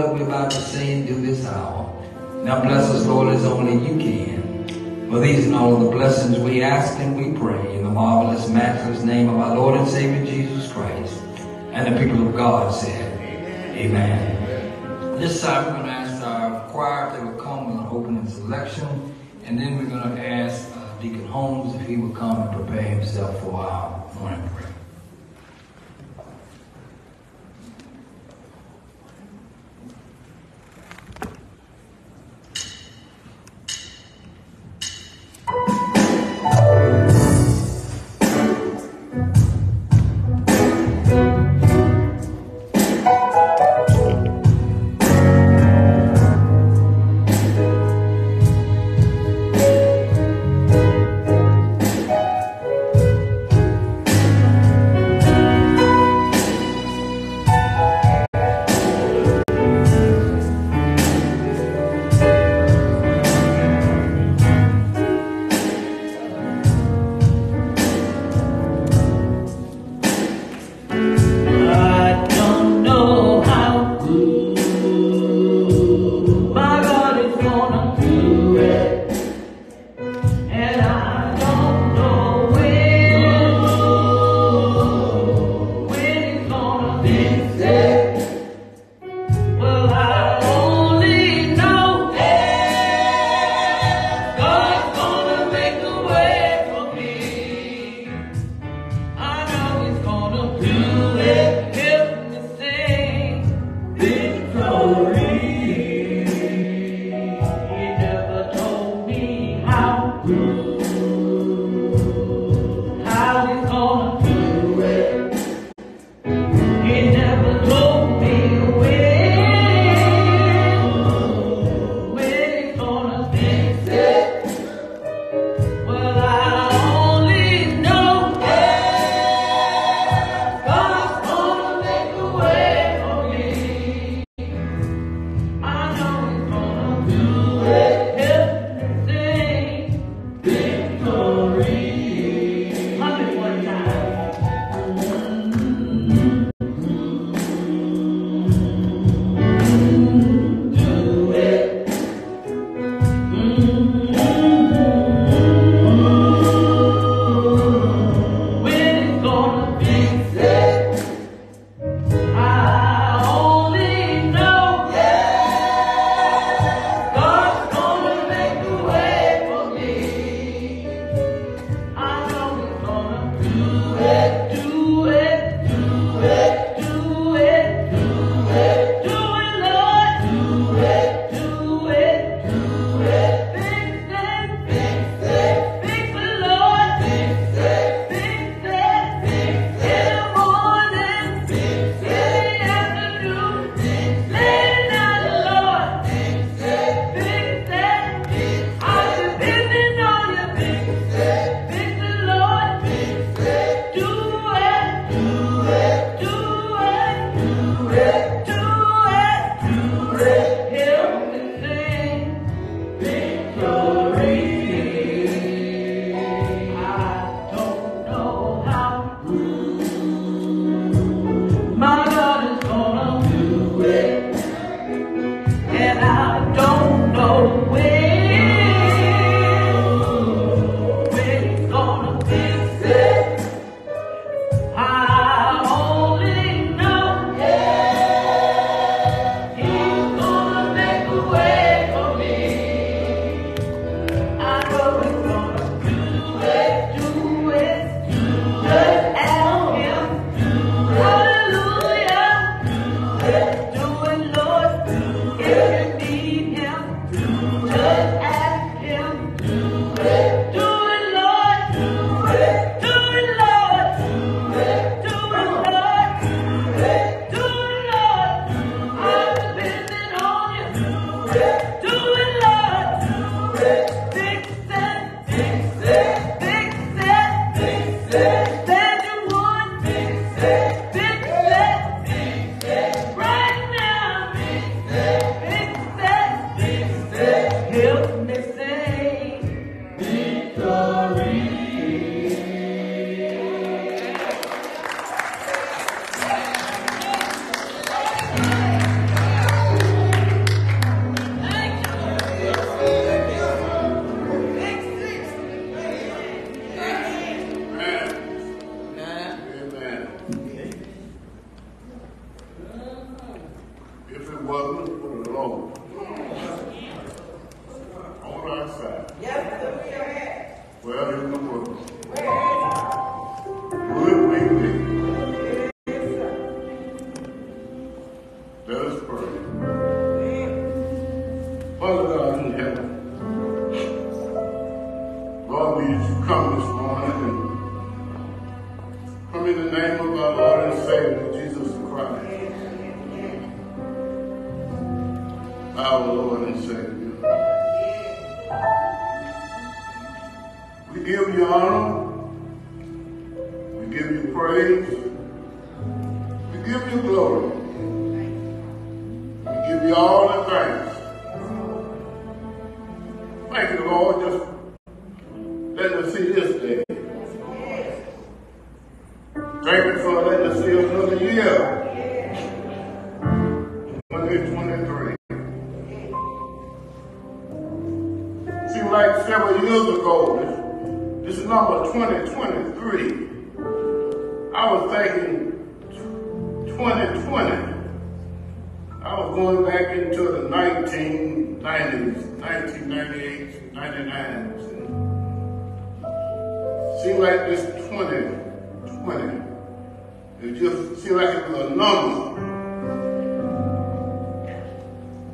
that we're about to sing through this hour. Now bless us, Lord, as only you can. For these and all the blessings we ask and we pray in the marvelous, matchless name of our Lord and Savior Jesus Christ. And the people of God said, Amen. Amen. This time we're going to ask our choir if they would come with an opening selection. And then we're going to ask uh, Deacon Holmes if he would come and prepare himself for our morning prayer.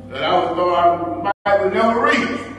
that I was thought I might never reach.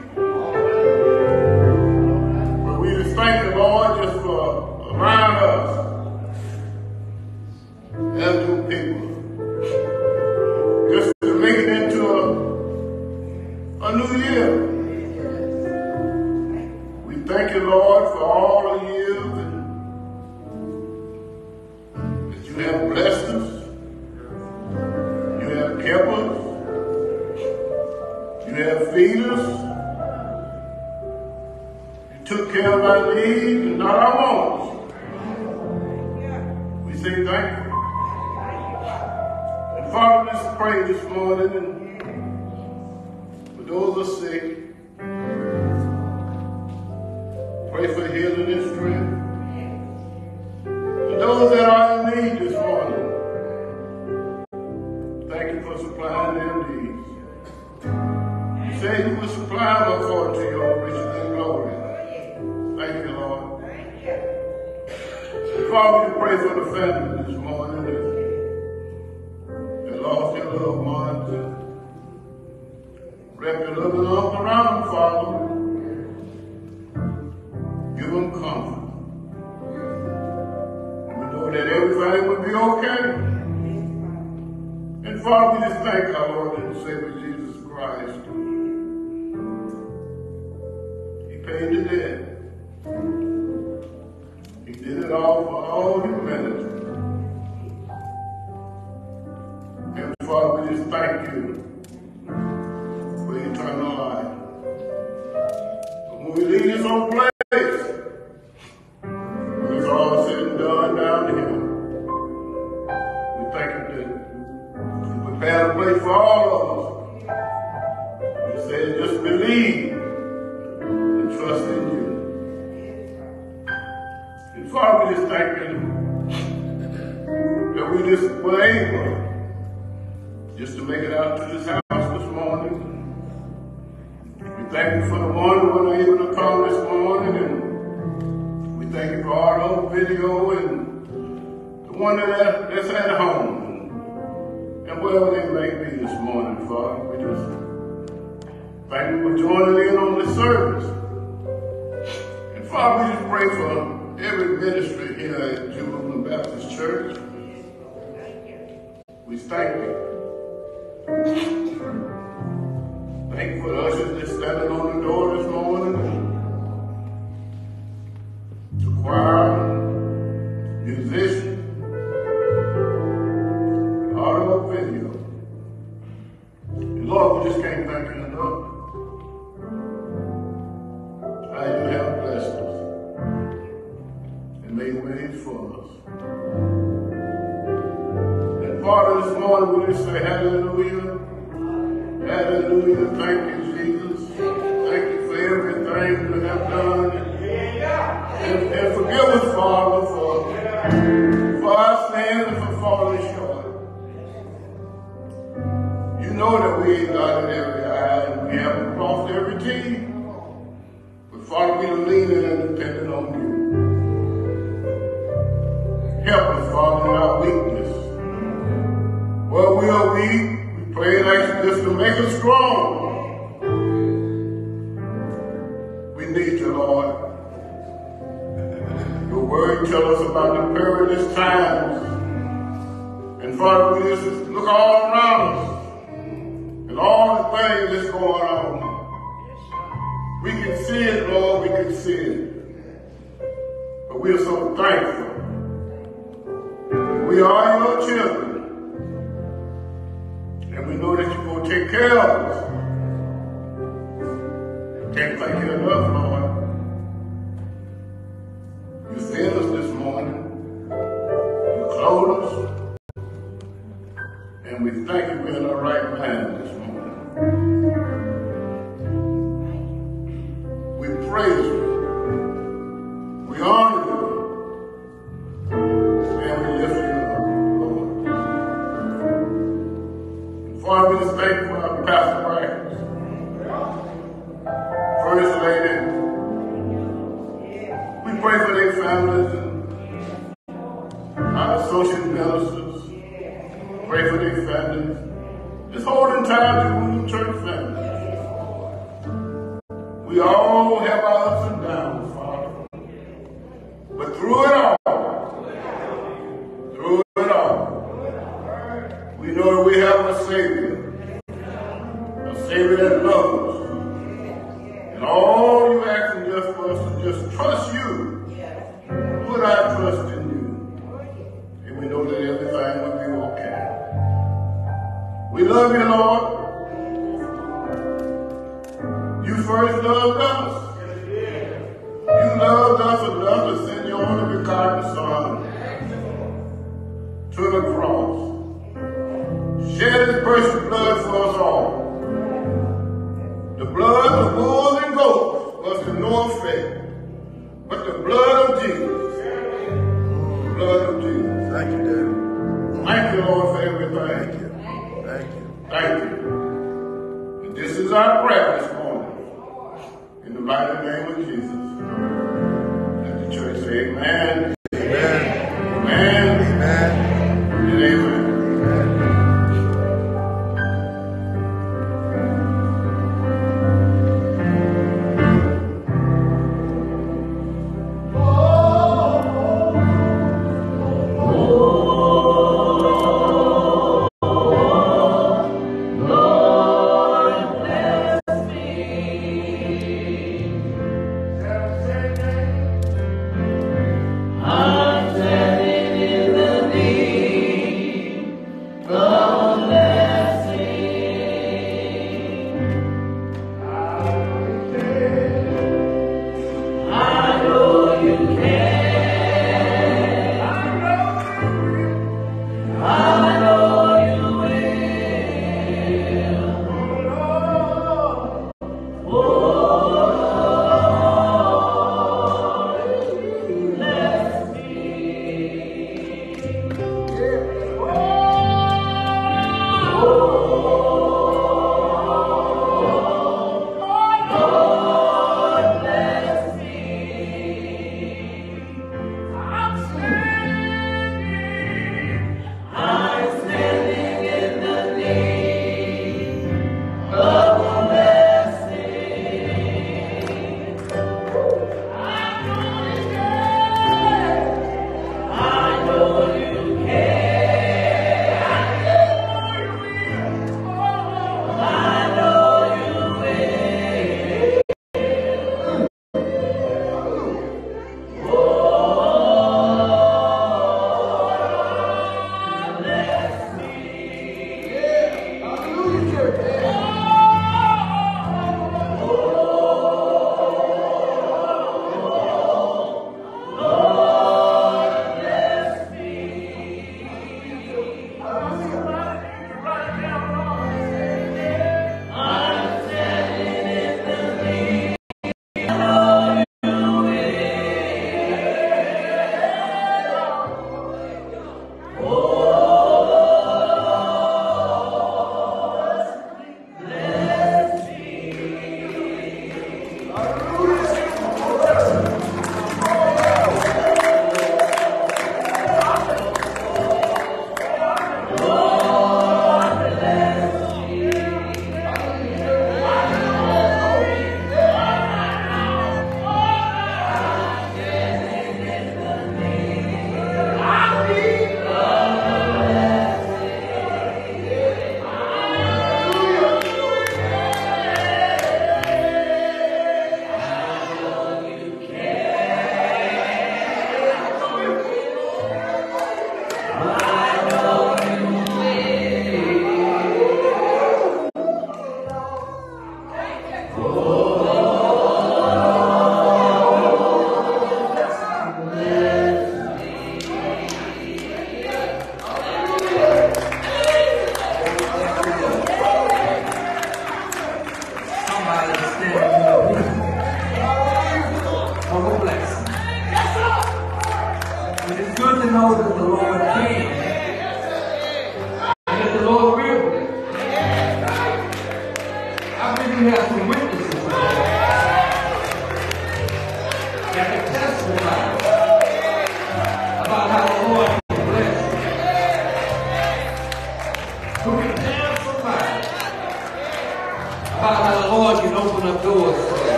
thank you for the one who was able to come this morning, and we thank you for all those video and the one that's at home and wherever they may be this morning, Father. We just thank you for joining in on the service. And Father, we just pray for every ministry here at Jubilee Baptist Church. We thank you. Thank for ushers that's standing on the door this morning. The choir, musicians.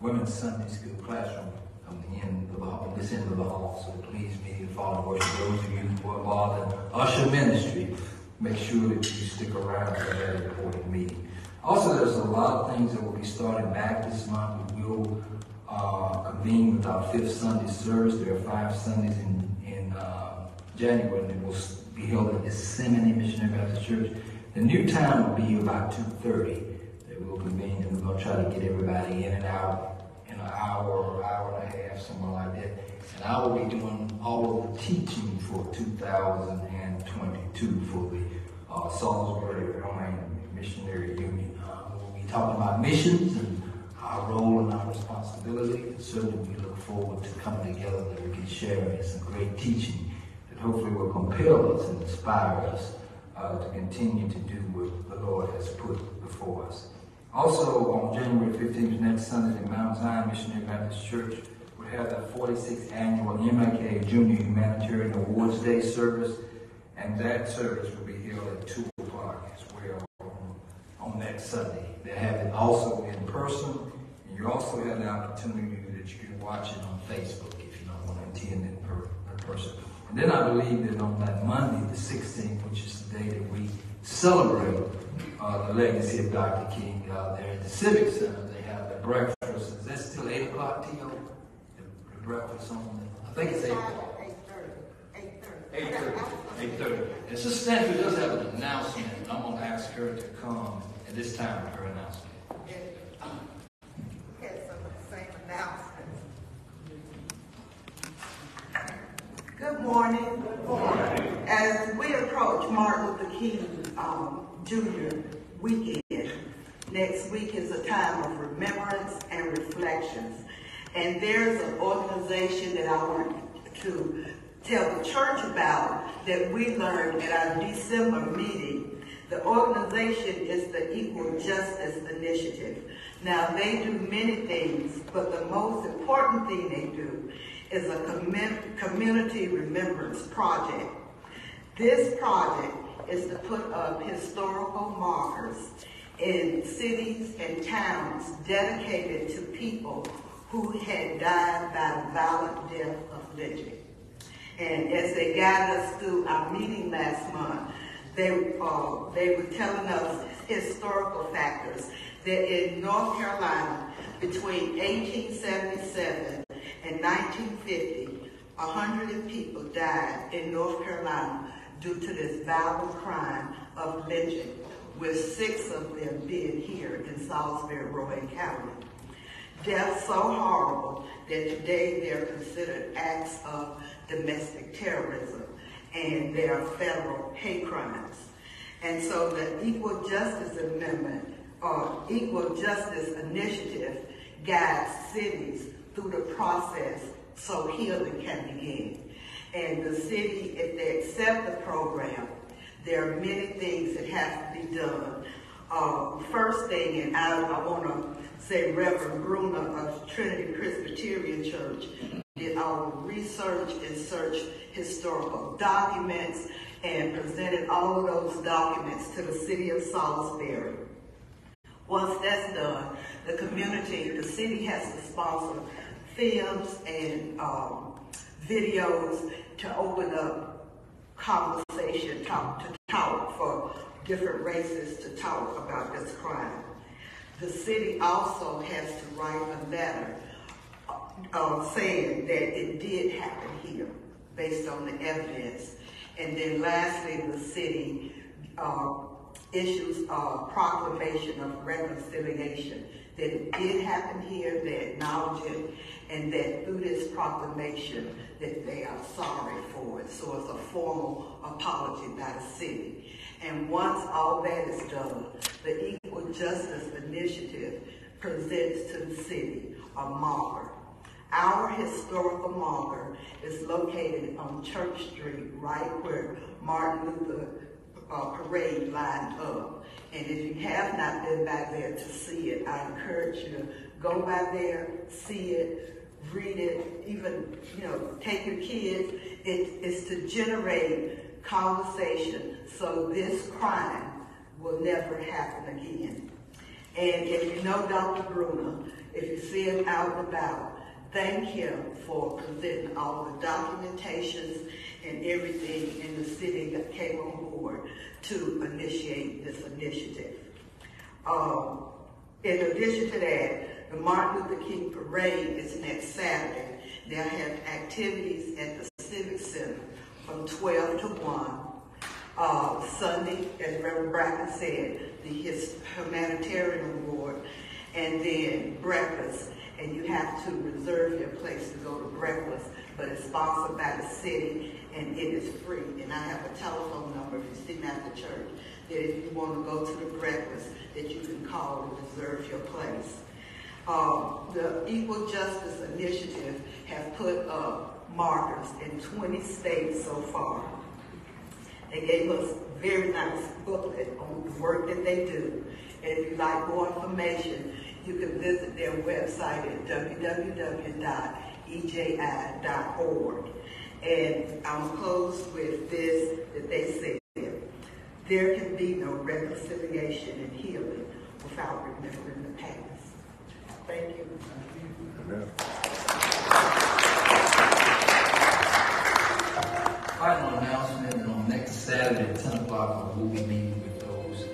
Women's Sunday School classroom on the end of the hall, this end of the hall. So please meet and follow worship. Those of you who are involved in usher ministry, make sure that you stick around for that important meeting. Also, there's a lot of things that will be starting back this month. We will uh, convene with our fifth Sunday service. There are five Sundays in, in uh, January, and it will be held at Gethsemane Missionary Baptist Church. The new time will be about 2.30 that we'll convene, and we're to try to get everybody in and out in an hour or hour and a half, somewhere like that. And I will be doing all of the teaching for 2022 for the uh, Salisbury Rowan Missionary Union. Uh, we'll be talking about missions and our role and our responsibility. And certainly we look forward to coming together that we can share some great teaching that hopefully will compel us and inspire us uh, to continue to do what the Lord has put before us. Also, on January 15th, next Sunday, the Mount Zion Missionary Baptist Church will have the 46th annual MLK Junior Humanitarian Awards Day service, and that service will be held at 2 o'clock as well on, on next Sunday. They have it also in person, and you also have the opportunity that you can watch it on Facebook if you don't want to attend in, per, in person. And then I believe that on that Monday, the 16th, which is the day that we celebrate the legacy of Dr. King, uh, there at the Civic Center, they have their breakfast. Is that still 8 o'clock, t.o. breakfast on, I think it's eight. Eight thirty. Eight thirty. Eight thirty, eight thirty. And Sister Stanfield does have an announcement, and I'm gonna ask her to come at this time with her announcement. Yes, Had some of the same announcements. Good morning. Good morning. As we approach Martin Luther King um, Jr. weekend, next week is a time of remembrance and reflections. And there's an organization that I want to tell the church about that we learned at our December meeting. The organization is the Equal Justice Initiative. Now, they do many things, but the most important thing they do is a commu- community remembrance project. This project is to put up historical markers in cities and towns dedicated to people who had died by the violent death of lynching. And as they guided us through our meeting last month, they, uh, they were telling us historical factors that in North Carolina, between 1877 and 1950, 100 people died in North Carolina due to this vile crime of lynching, with six of them being here in Salisbury, Rowan County. Deaths so horrible that today they're considered acts of domestic terrorism and they are federal hate crimes. And so the Equal Justice Amendment or Equal Justice Initiative guides cities through the process so healing can begin. And the city, if they accept the program, there are many things that have to be done. Uh, first thing, and I, I want to say Reverend Bruner of Trinity Presbyterian Church did our research and searched historical documents and presented all of those documents to the city of Salisbury. Once that's done, the community, the city has to sponsor films and um, videos to open up conversation, talk to talk for different races to talk about this crime. The city also has to write a letter uh, saying that it did happen here based on the evidence. And then lastly, the city uh, issues a proclamation of reconciliation that it did happen here, they acknowledge it, and that through this proclamation that they are sorry for it. So it's a formal apology by the city. And once all that is done, the Equal Justice Initiative presents to the city a marker. Our historical marker is located on Church Street, right where Martin Luther uh, parade lined up. And if you have not been back there to see it, I encourage you to go by there, see it, read it, even, you know, take your kids. It is to generate conversation so this crime will never happen again. And if you know Dr. Bruner, if you see him out and about, thank him for presenting all the documentations and everything in the city that came on board to initiate this initiative. Um, in addition to that, the Martin Luther King Parade is next Saturday. They'll have activities at the Civic Center from 12 to 1. Uh, Sunday, as Reverend Bracken said, the his humanitarian award, and then breakfast. And you have to reserve your place to go to breakfast, but it's sponsored by the city and it is free. And I have a telephone number if you're sitting at the church that if you want to go to the breakfast, that you can call and reserve your place. Uh, the Equal Justice Initiative has put up markers in 20 states so far. They gave us a very nice booklet on the work that they do. And if you'd like more information, you can visit their website at www.eji.org. And I'm close with this that they said. There can be no reconciliation and healing without remembering the past. Thank you. Amen. Final announcement, on next Saturday at 10 o'clock, we'll be meeting with those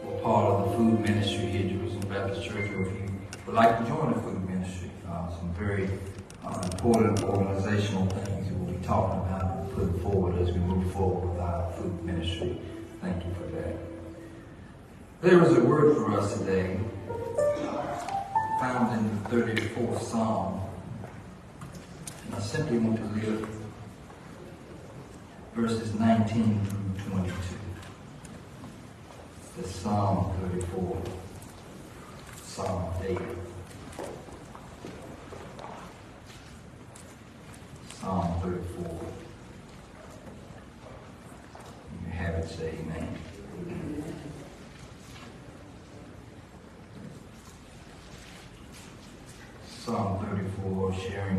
who are part of the food ministry here at Jerusalem Baptist Church. Or if you would like to join the food ministry, uh, some very uh, important organizational things that we'll be talking about and putting forward as we move forward with our food ministry. Thank you for that. There is a word for us today found 34th Psalm. And I simply want to read verses 19 through 22. It's Psalm 34, Psalm David. Psalm 34. You have it, say amen. Psalm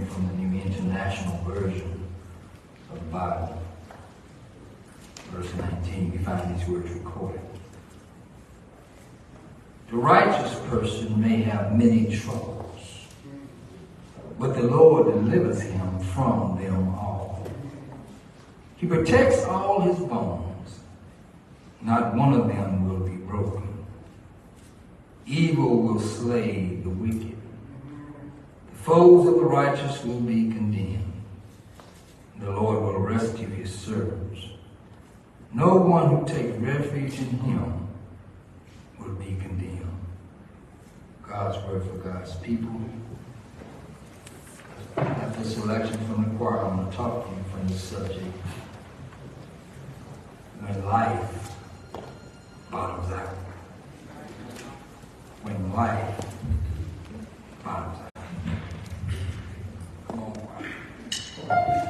34, sharing from the New International Version of the Bible. Verse 19, we find these words recorded. The righteous person may have many troubles, but the Lord delivers him from them all. He protects all his bones, not one of them will be broken. Evil will slay the wicked. Foes of the righteous will be condemned. The Lord will rescue his servants. No one who takes refuge in him will be condemned. God's word for God's people. After selection from the choir, I'm going to talk to you from this subject. When life bottoms out. When life bottoms out. Thank you.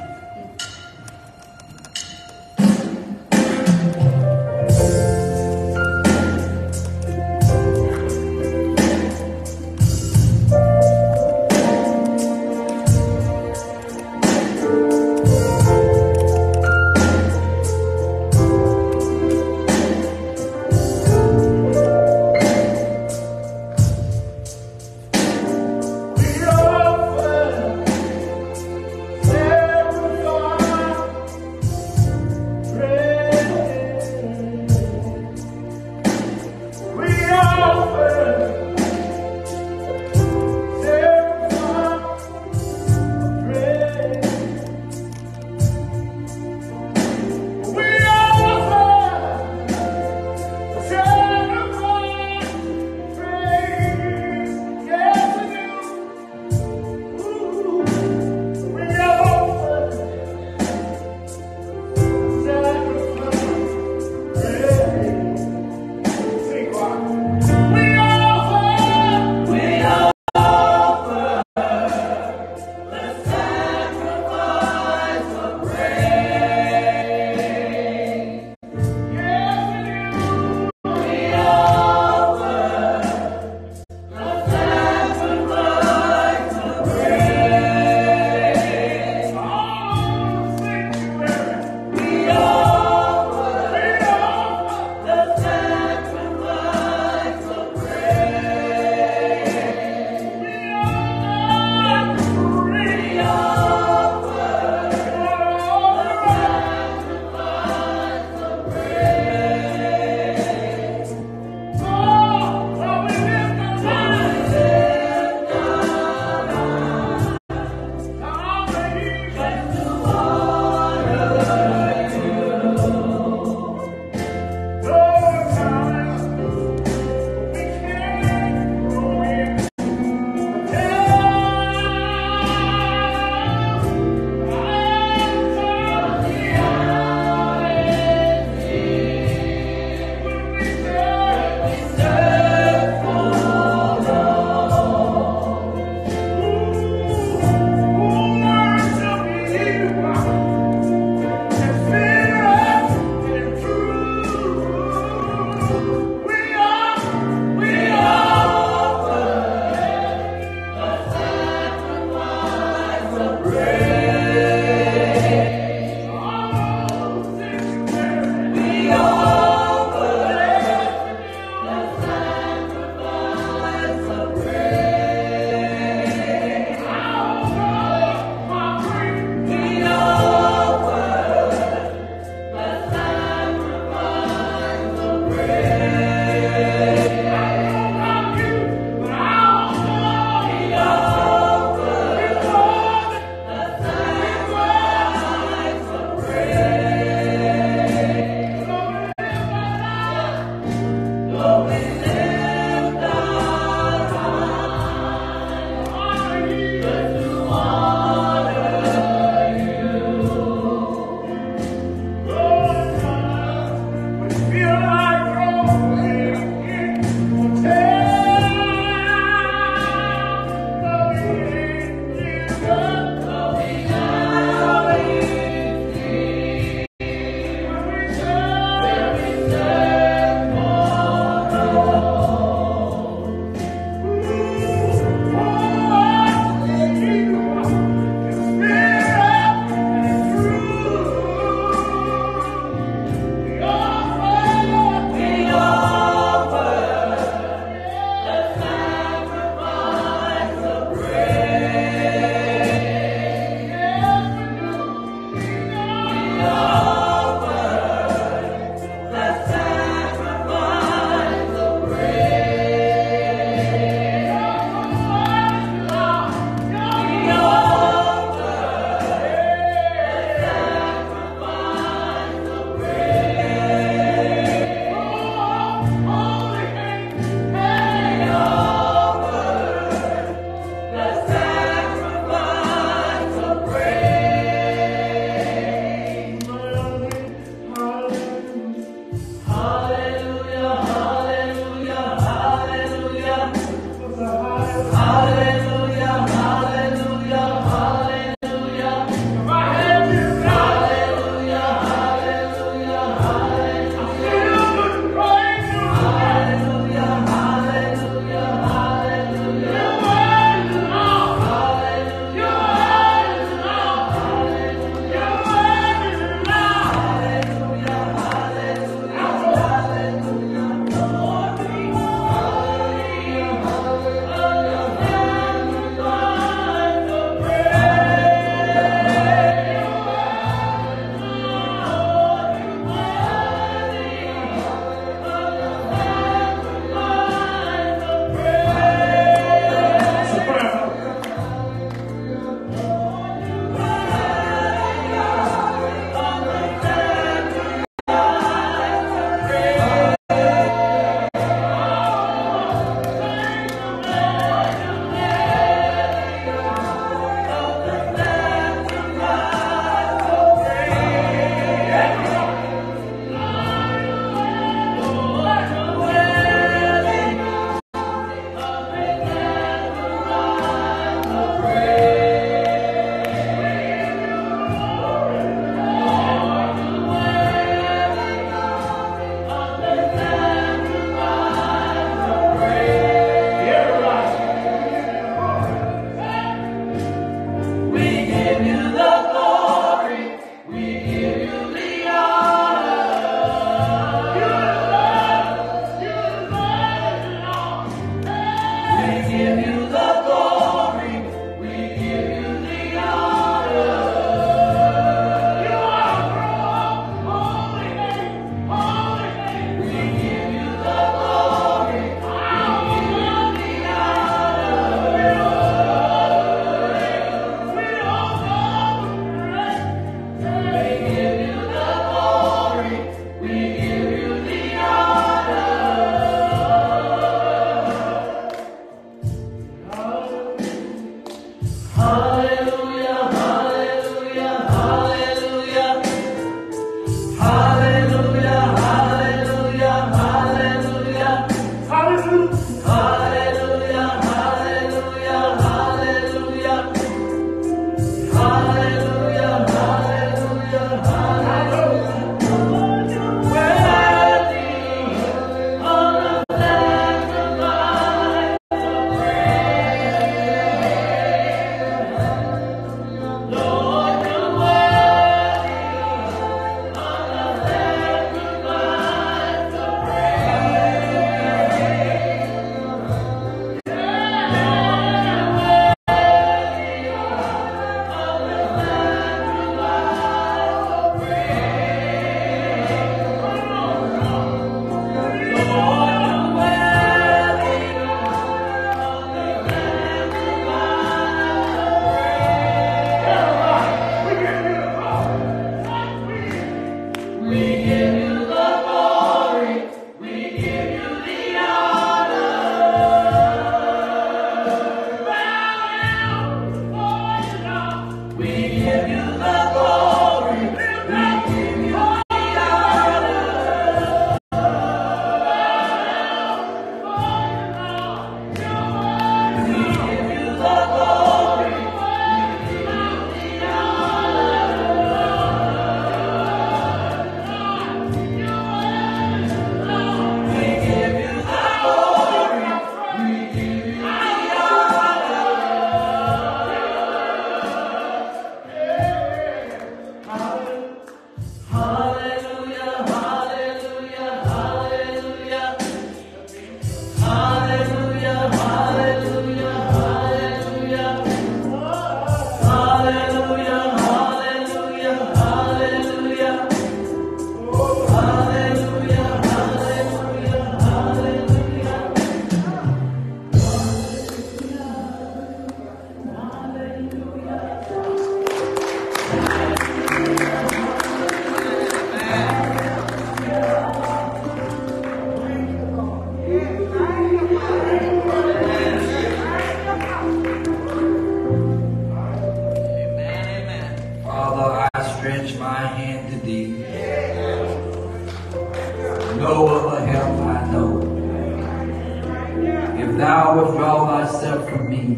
Withdraw thyself from me,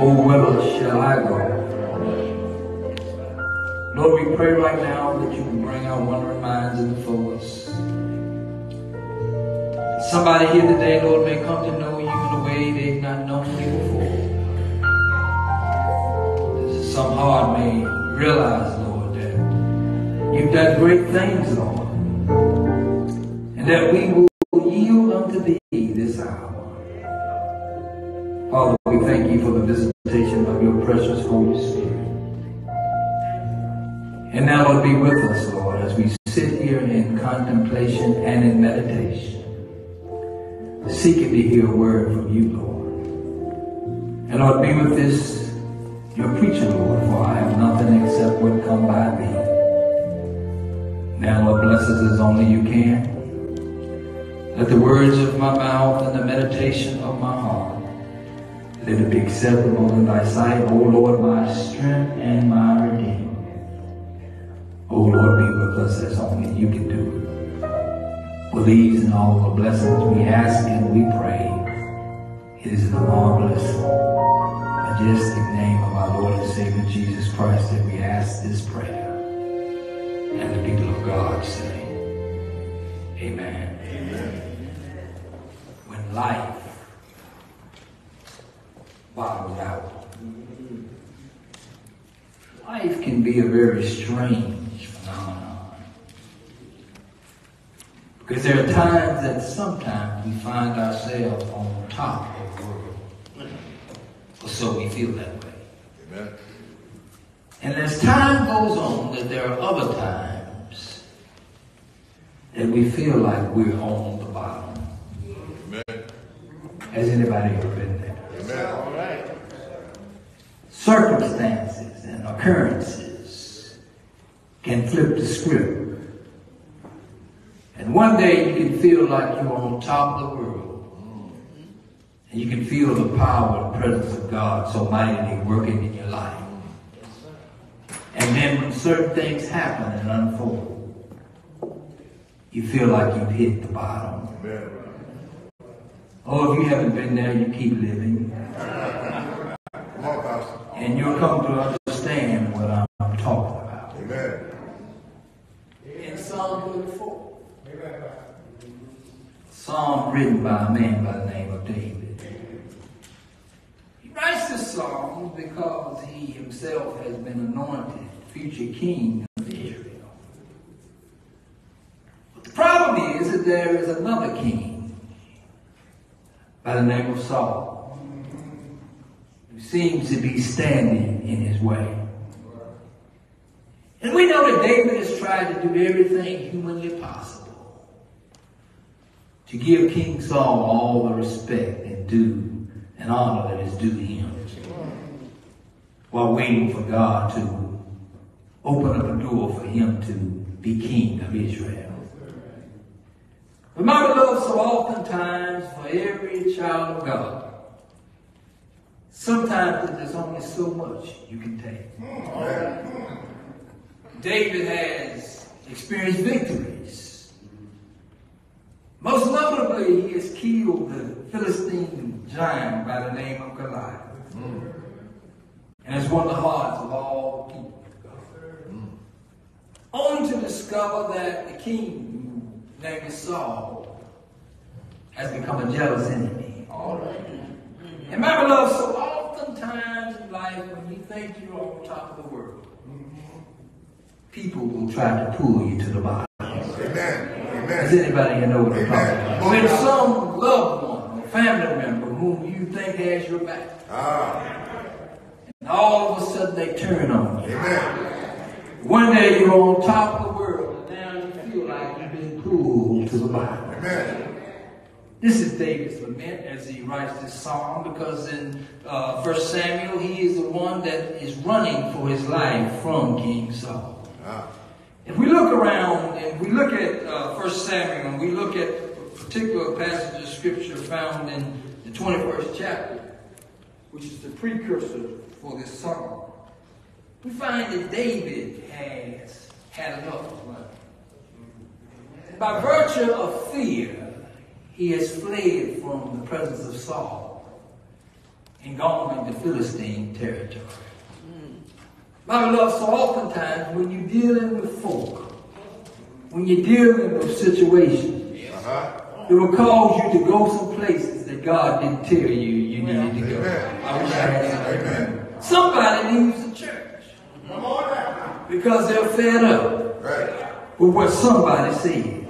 oh, whither shall I go? Lord, we pray right now that you can bring our wandering minds into focus. Somebody here today, Lord, may come to know you in a way they've not known you before. Some heart may realize, Lord, that you've done great things, Lord, contemplation and in meditation, seeking to hear a word from you, Lord. And Lord, be with this, your preacher, Lord, for I have nothing except what come by thee. Now, Lord, bless us as only you can. Let the words of my mouth and the meditation of my heart, let it be acceptable in thy sight, O Lord, my strength and my redeemer. Oh Lord, be with us as only you can do. For in all the blessings we ask and we pray. It is in the marvelous, majestic name of our Lord and Savior Jesus Christ that we ask this prayer. And the people of God say, Amen. Amen. When life bottoms out, life can be a very strange phenomenon. Because there are times that sometimes we find ourselves on top of the world. Or so we feel that way. Amen. And as time goes on, that there are other times that we feel like we're on the bottom. Amen. Has anybody ever been there? Amen. All right. Circumstances and occurrences can flip the script. And one day you can feel like you're on top of the world. And you can feel the power and presence of God so mightily working in your life. And then when certain things happen and unfold, you feel like you've hit the bottom. Amen. Oh, if you haven't been there, you keep living. Come on, Pastor. And you'll come to understand what I'm talking about. Amen. In Psalm 34. Psalm written by a man by the name of David. He writes this psalm because he himself has been anointed future king of Israel. But the problem is that there is another king by the name of Saul who seems to be standing in his way. And we know that David has tried to do everything humanly possible to give King Saul all the respect and due and honor that is due to him while waiting for God to open up a door for him to be king of Israel. But my beloved, so oftentimes for every child of God, sometimes there's only so much you can take. David has experienced victories. Most notably, he has killed the Philistine giant by the name of Goliath. Mm. And has won the hearts of all people. Mm. Only to discover that the king, whose name is Saul, has become a jealous enemy. All right. Mm-hmm. And my beloved, so oftentimes in life, when you think you're on top of the world, mm-hmm. people will try to pull you to the bottom. Amen. Does anybody here know what I'm talking about? When some loved one or family member whom you think has your back, Ah. and all of a sudden they turn on you. Amen. One day you're on top of the world, and now you feel like you've been pulled to the bottom. Amen. This is David's lament as he writes this song because in uh, 1 Samuel he is the one that is running for his life from King Saul. Ah. If we look around and we look at uh, 1 Samuel and we look at a particular passage of scripture found in the 21st chapter, which is the precursor for this song, we find that David has had enough of running. By virtue of fear, he has fled from the presence of Saul and gone into Philistine territory. My beloved, so oftentimes when you're dealing with folk, when you're dealing with situations, Uh-huh. it will cause you to go some places that God didn't tell you you needed to go. Amen. I wish I had somebody. Amen. Somebody leaves the church because they're fed up Right. with what somebody said.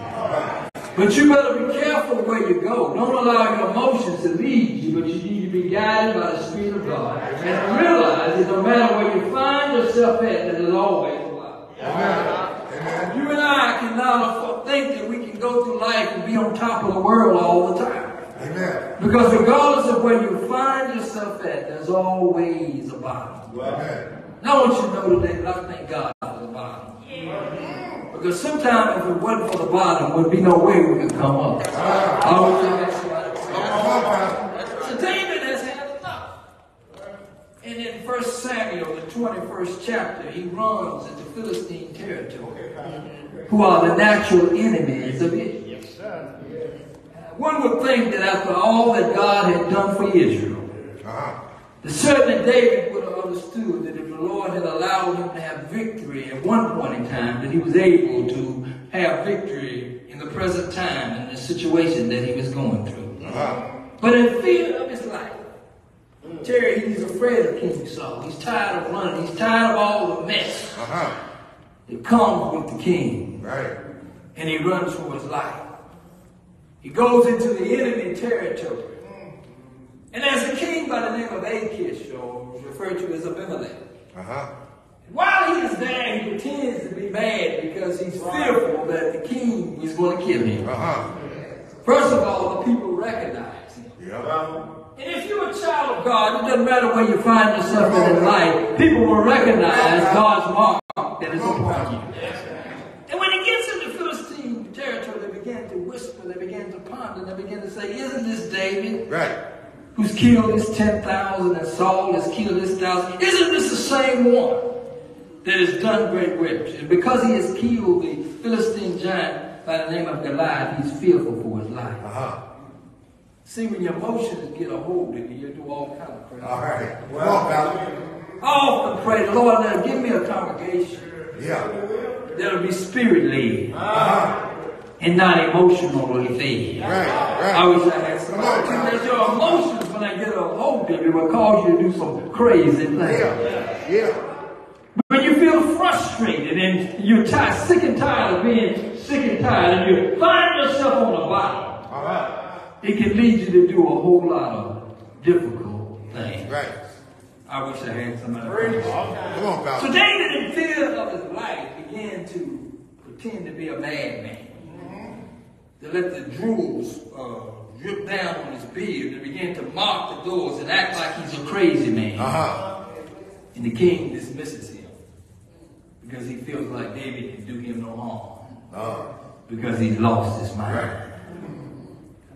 But you better be careful where you go. Don't allow your emotions to lead you, but you need to be guided by the Spirit of God. And realize that no matter where you find yourself at, that there's always a. Amen. You and I cannot think that we can go through life and be on top of the world all the time. Amen. Because regardless of where you find yourself at, there's always a bottom. Amen. Now I want you to know today that I thank God for the bottom. Because sometimes if it wasn't for the bottom, there'd be no way we could come up. I always say that's what Come. So David has had enough. And in 1 Samuel, the 21st chapter, he runs into Philistine territory, who are the natural enemies of Israel. One would think that after all that God had done for Israel, Uh-huh. Certainly David would have understood that if the Lord had allowed him to have victory at one point in time, that he was able to have victory in the present time in the situation that he was going through. Uh-huh. But in fear of his life, Terry, he's afraid of King Saul. He's tired of running. He's tired of all the mess Uh-huh. that comes with the king. Right. And he runs for his life. He goes into the enemy territory. And there's a king by the name of Achish, or referred to as Abimelech. Uh-huh. While he is there, he pretends to be mad because he's fearful that the king is going to kill him. Uh-huh. First of all, the people recognize him. Yeah. And if you're a child of God, it doesn't matter where you find yourself in life, people will recognize God's mark that is upon you. And when he gets into Philistine territory, they begin to whisper, they begin to ponder, they begin to say, Isn't this David Right. Who's killed his 10,000 and Saul has killed his thousand? Isn't this the same one that has done great works? And because he has killed the Philistine giant by the name of Goliath, he's fearful for his life. Uh-huh. See, when your emotions get a hold of you, you do all kind of crazy. All right. Come on, Pastor. I often pray, Lord, now give me a congregation Yeah. that'll be spirit led Uh-huh. and not emotionally fed. Right. I Right. wish I had somebody that your emotions, when they get a hold of you, will cause you to do some crazy things. Yeah. Yeah. When you feel frustrated and you're tired, sick and tired of being sick and tired, and you find yourself on the bottom, Uh-huh. it can lead you to do a whole lot of difficult things. Right. I wish I had somebody. Come on, So Pastor. David, in fear of his life, began to pretend to be a madman. To let the drools uh, drip down on his beard and began to mock the doors and act like he's a crazy man. Uh-huh. And the king dismisses him because he feels like David can do him no harm Uh, because he's lost his mind. right.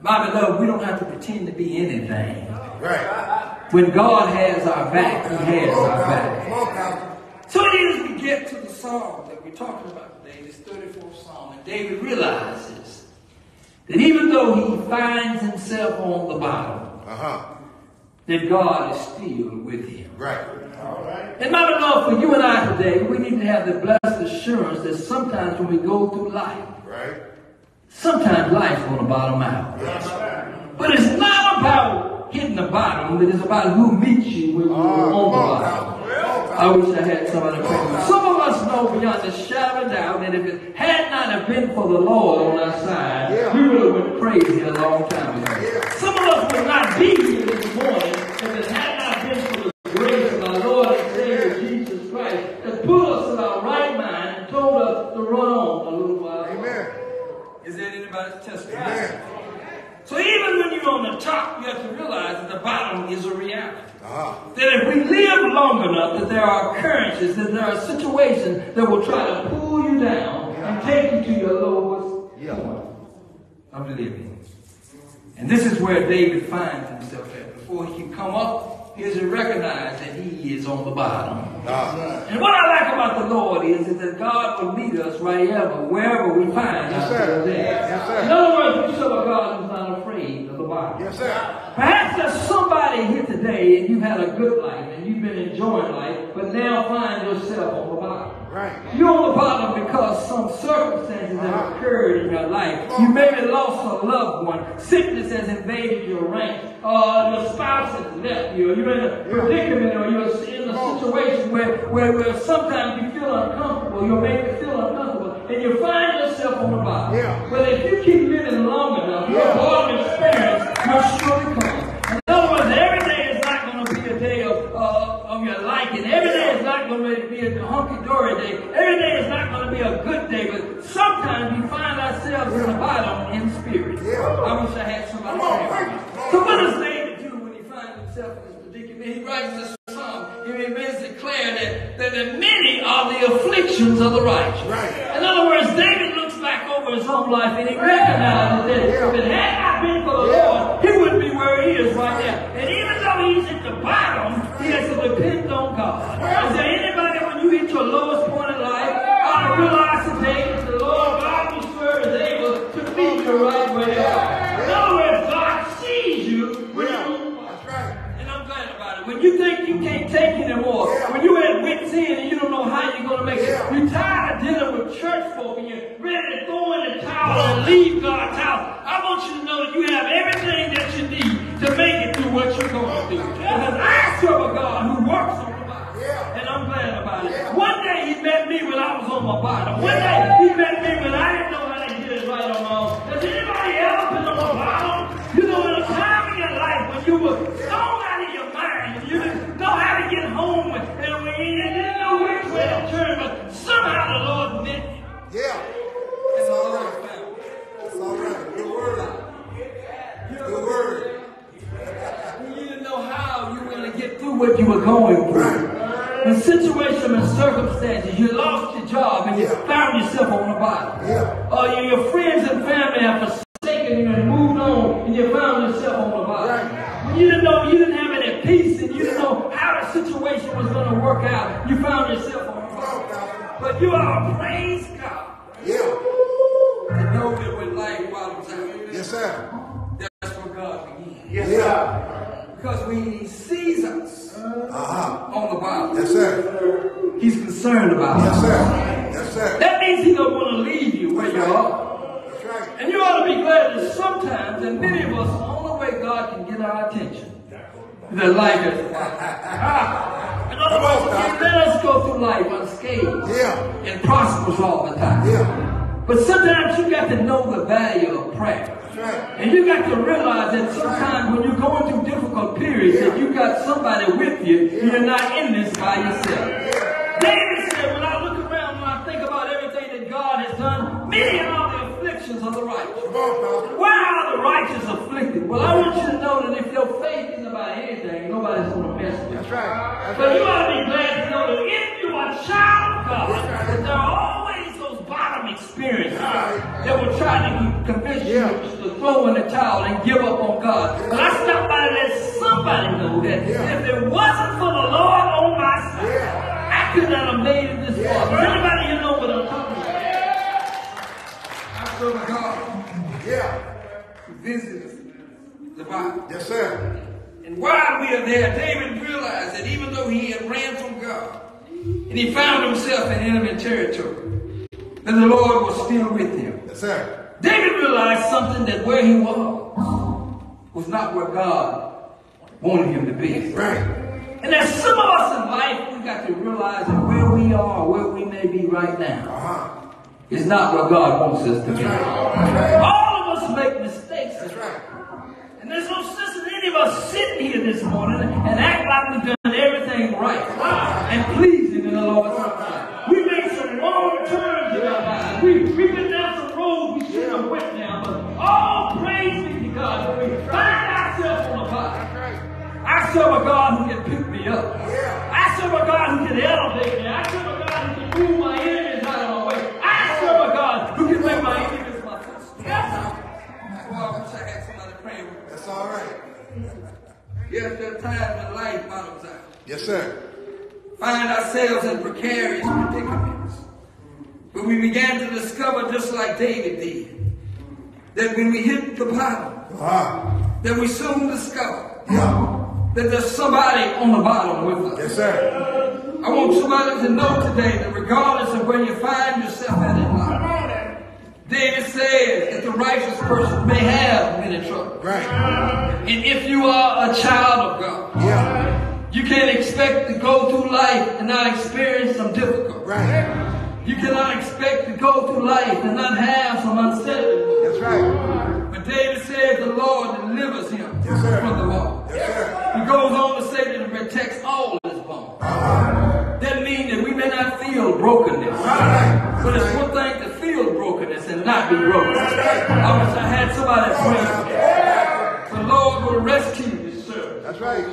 My beloved, we don't have to pretend to be anything. Right. When God has our back, he has our back. Come on, Pastor. So it is we get to the psalm that we're talking about today, this 34th psalm, and David realizes that even though he finds himself on the bottom, Uh-huh. that God is still with him. Right. And my beloved, for you and I today, we need to have the blessed assurance that sometimes when we go through life, Right. sometimes life's going to bottom out. But it's not about hitting the bottom, it's about who meets you when you're Uh, on the bottom. Pastor. Come on, Pastor. I wish I had somebody to pray. with. Some of us know beyond the shadow of a doubt that if it had not have been for the Lord on our side, Yeah. we would have went crazy a long time ago. Yeah. Some of us would not be here this morning if it had not been for the grace of our Lord and Savior Jesus Christ that put us in our right mind and told us to run on a little while. Amen. Is there anybody's testimony? Amen. So even when you're on the top, you have to realize that the bottom is a reality. Uh-huh. That if we live long enough, that there are occurrences, that there are situations that will try to pull you down and take you to your lowest Yeah. point of living. And this is where David finds himself at. Before he can come up, he has to recognize that he is on the bottom. Uh, And what I like about the Lord is, is that God will meet us right wherever, wherever we find Yes, ourselves. Yes. In other words, we serve a God who's not bottom. Yes, sir. Perhaps there's somebody here today and you've had a good life and you've been enjoying life, but now find yourself on the bottom. Right. You're on the bottom because some circumstances have occurred in your life. You maybe lost a loved one. Sickness has invaded your ranks. Uh, your spouse has left you. You're in a predicament or you're in a situation where, where, where sometimes you feel uncomfortable. You may feel uncomfortable. And you find yourself on the bottom. Yeah. But if you keep living long enough, your Yeah. bottom experience will surely come. In other words, every day is not going to be a day of, uh, of your liking. Every day is not going to be a hunky-dory day. Every day is not going to be a good day. But sometimes we find ourselves in the bottom in spirit. Yeah. I wish I had somebody Come on. So what does David do when he finds himself in this predicament? He writes this that, that many are the afflictions of the righteous. Right. In other words, David looks back over his home life and he recognizes that if it had not been for the Yeah. Lord, he wouldn't be where he is right now. And even though he's at the bottom, he has to depend on God. Is there anybody when you hit your lowest point Yes, sir. Yes, sir. That means He don't want to leave you where you are. That's right. And you ought to be glad that sometimes, and many of us, the only way God can get our attention is that life is. In other words, He let us go through life unscathed Yeah. and prosperous all the time. Yeah. But sometimes you got to know the value of prayer. Right. And you got to realize that sometimes when you're going through difficult periods, that you got somebody with you, you're not in this by yourself. David said, many are the afflictions of the righteous. Why are the righteous afflicted? Well, I want you to know that if your faith is about anything, nobody's going to mess with you. That's right. That's But you right. ought to be glad to know that if you are a child of God, that there are always those bottom experiences that will try to convince you to throw in the towel and give up on God. But I stopped by to let somebody know that if it wasn't for the Lord on my side, I could not have made it this far. Does anybody here know what I'm talking about? A God Yeah. who visits the bottom. Yes, sir. And while we are there, David realized that even though he had ran from God and he found himself in enemy territory, that the Lord was still with him. Yes, sir. David realized something that where he was was not where God wanted him to be. Right. And there's some of us in life, we got to realize that where we are, where we may be right now, Uh-huh. Is not what God wants us to be. Right. All of us make mistakes. That's right. And there's no sense in any of us sitting here this morning and act like we've done everything right and pleasing in the Lord's sight. We made some wrong turns in our lives. We, we've been down some roads we shouldn't have went down, but all praise be to God. We find ourselves on the bottom, I serve a God who can pick me up. I serve a God who can elevate difficult in life bottoms out. Yes, sir. Find ourselves in precarious predicaments. But we began to discover, just like David did, that when we hit the bottom, uh-huh. that we soon discover that there's somebody on the bottom with us. Yes, sir. I want somebody to know today that regardless of where you find yourself at in life, David says that the righteous person may have many troubles. Right. And if you are a child of God, yeah. you can't expect to go through life and not experience some difficulty. Right. You cannot expect to go through life and not have some unsettling. That's right. But David says the Lord delivers him yes, from the law. Yes, he goes on to say that he protects all his bones. Uh-huh. That means that we may not feel brokenness. Right. But it's not be broken. I wish I had somebody that prays. The Lord will rescue you, sir. That's right.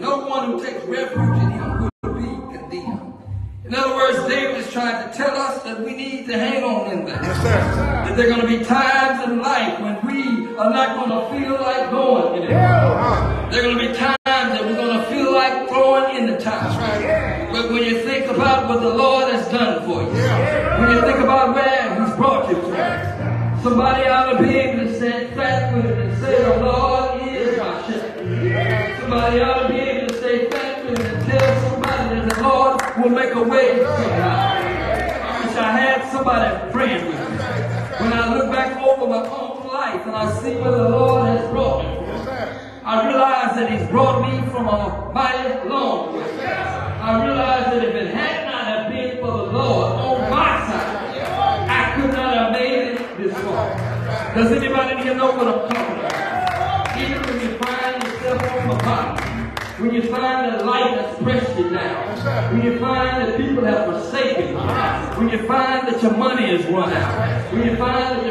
No one who takes refuge in him will be condemned. In other words, David is trying to tell us that we need to hang on in there. Yes, sir. That there are going to be times in life when we are not going to feel like going anymore. Yeah. Uh-huh. There are going to be times that we're going to feel like throwing in the towel. That's right. But when you think about what the Lord somebody praying with me. When I look back over my own life and I see where the 不再道在哪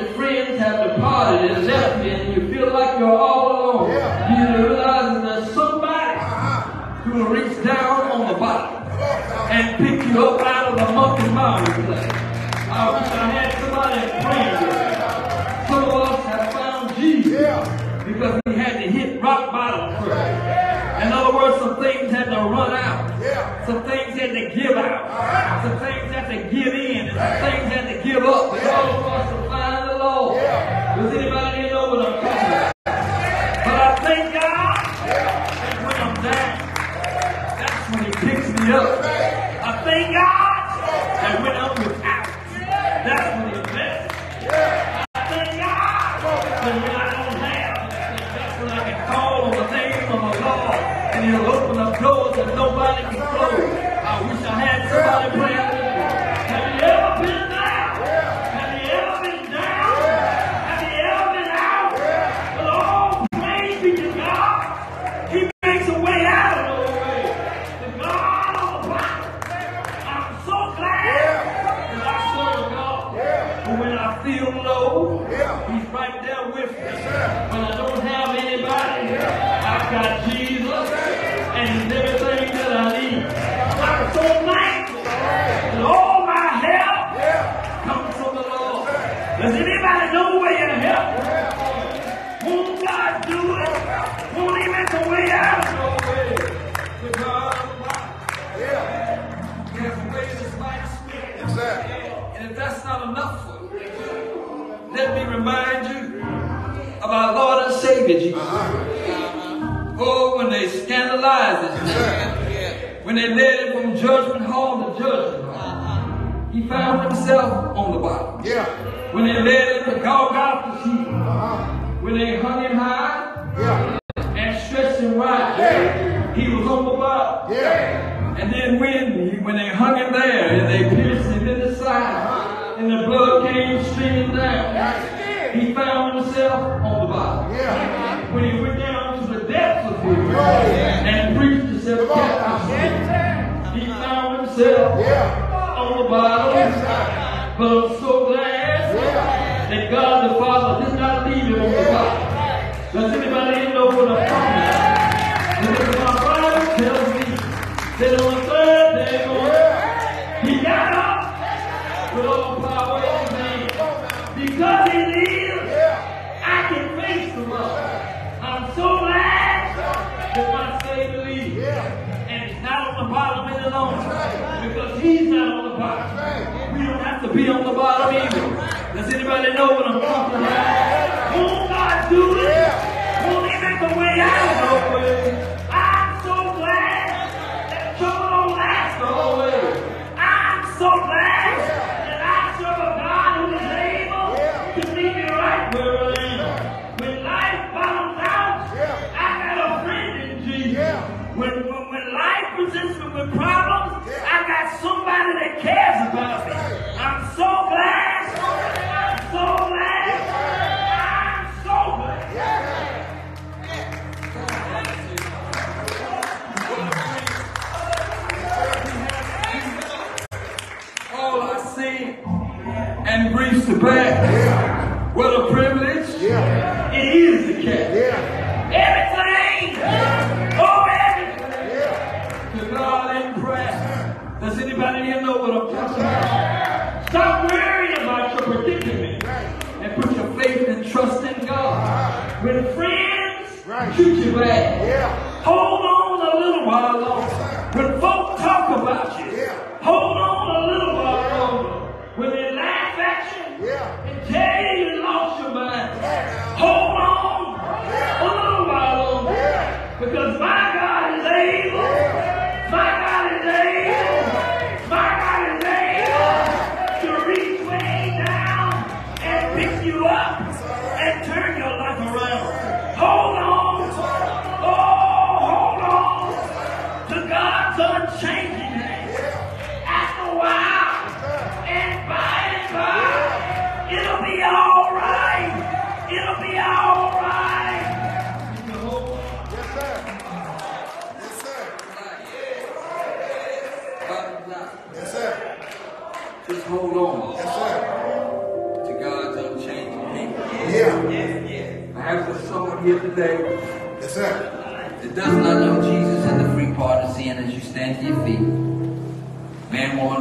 brass. Yeah. What a privilege yeah. it is the carry yeah. everything. Yeah. Oh, everything. Yeah. To God in prayer. Does anybody here know what I'm talking about? Stop worrying about your predicament and put your faith and trust in God. Uh-huh. When friends treat you bad.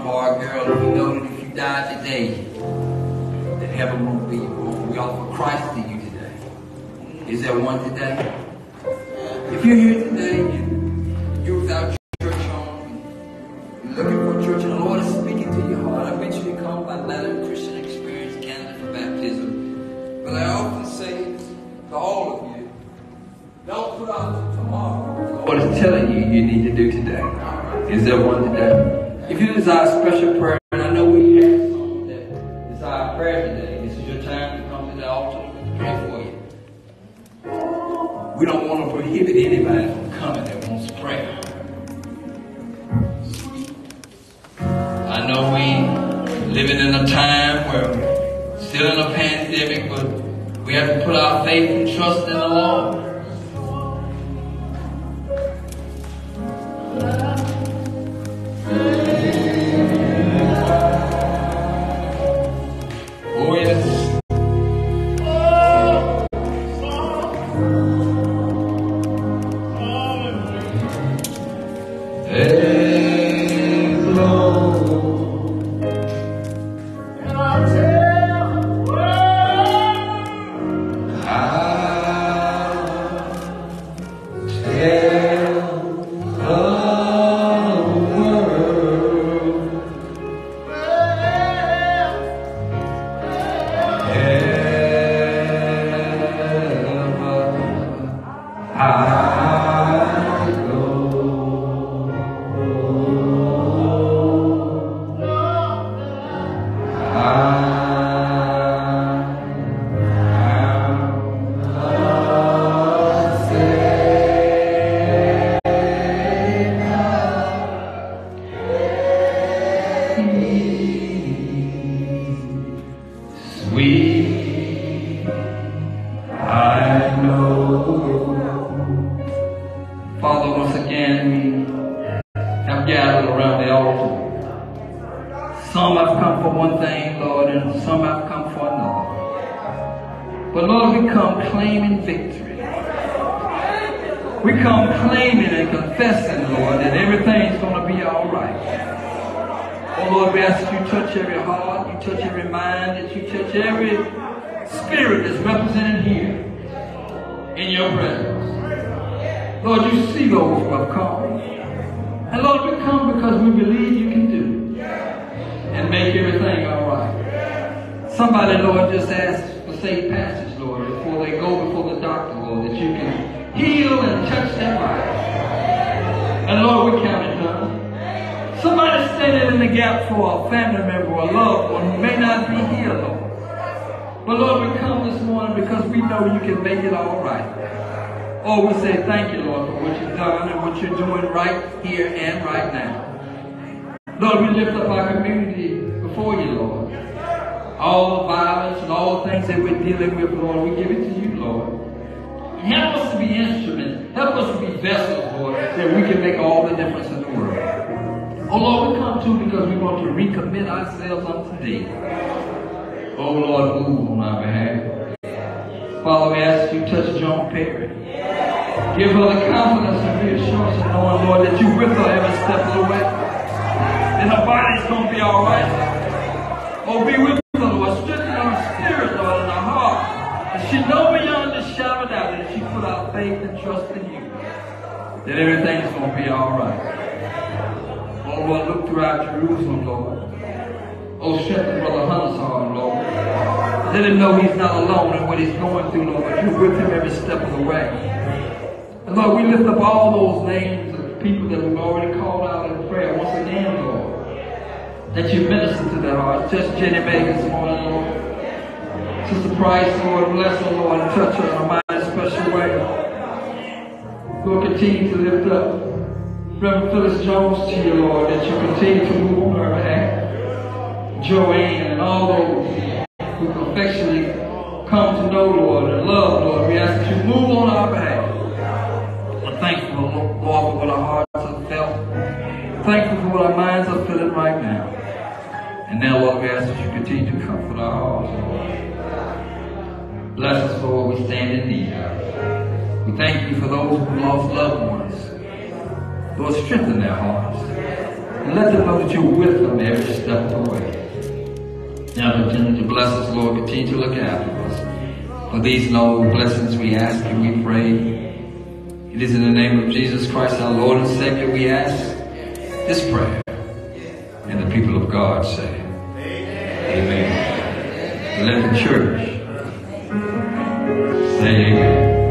young girl, if you know that if you die today, that heaven won't be your home. We offer Christ to you today. Is there one today? If you're here today, you, you're without church home, you're looking for a church, and the Lord is speaking to your heart. I bet you come by letter Christian Experience candidate for baptism. But I often say to all of you, don't put off tomorrow. What is telling you you need to do today? Is there one today? If you desire special prayer, It's going to be all right. Oh Lord, we ask that you touch every heart, you touch every mind, that you touch every spirit that's represented here in your presence. Lord, you see those who have come. And Lord, we come because we believe you can do and make everything all right. Somebody, Lord, just ask for safe passage, Lord, before they go before the doctor, Lord, that you can heal and touch their lives. And Lord, we count it done. Somebody standing in the gap for a family member or a loved one who may not be here, Lord. But Lord, we come this morning because we know you can make it all right. Oh, we say thank you, Lord, for what you've done and what you're doing right here and right now. Lord, we lift up our community before you, Lord. All the violence and all the things that we're dealing with, Lord, we give it to you, Lord. Help us to be instruments. Help us to be vessels, Lord, that we can make all the difference in the world. Oh, Lord, we come to because we want to recommit ourselves unto thee. Oh, Lord, move on our behalf. Father, we ask you to touch Joan Perry. Give her the confidence and reassurance of knowing, Lord, that you're with her every step of the way. And her body's going to be all right. Oh, be with faith and trust in you. That everything's going to be all right. Oh, Lord, look throughout Jerusalem, Lord. Oh, shepherd Brother heart, Lord. Let him know he's not alone in what he's going through, Lord, but you're with him every step of the way. And Lord, we lift up all those names of people that we've already called out in prayer once again, Lord. That you minister to their hearts. Just Jenny May this morning, Lord. Sister Price, Lord, bless her, Lord, touch her in a mighty special way. Lord, continue to lift up Reverend Phyllis Jones to you, Lord, that you continue to move on her behalf. Joanne and all those who affectionately come to know, Lord, and love, Lord, we ask that you move on our behalf. I'm thankful, Lord, for what our hearts have felt. Thankful for what our minds are feeling right now. And now, Lord, we ask that you continue to comfort our hearts, Lord. Bless us, Lord, we stand in need of. We thank you for those who lost loved ones. Lord, strengthen their hearts. And let them know that you're with them every step of the way. Now continue to bless us, Lord. Continue to look after us. For these noble blessings we ask and we pray. It is in the name of Jesus Christ, our Lord and Savior, we ask this prayer. And the people of God say, Amen. Let the church say amen.